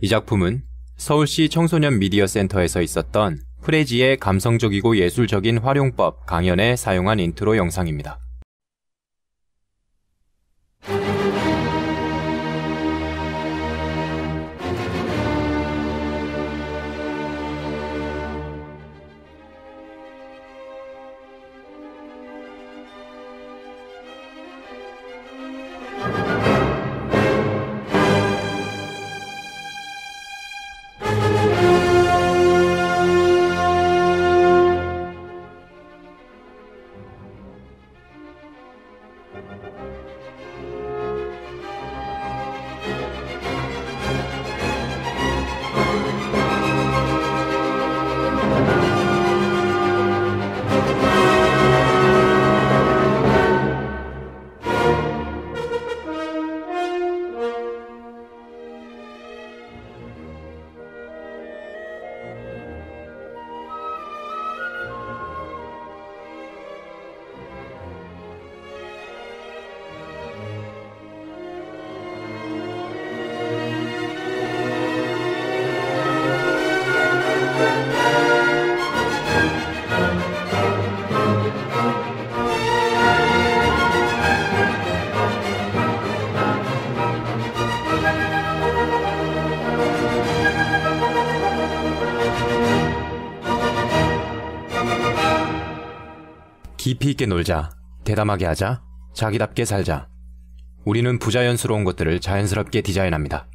이 작품은 서울시 청소년 미디어 센터에서 있었던 Prezi의 감성적이고 예술적인 활용법 강연에 사용한 인트로 영상입니다. 깊이 있게 놀자. 대담하게 하자. 자기답게 살자. 우리는 부자연스러운 것들을 자연스럽게 디자인합니다.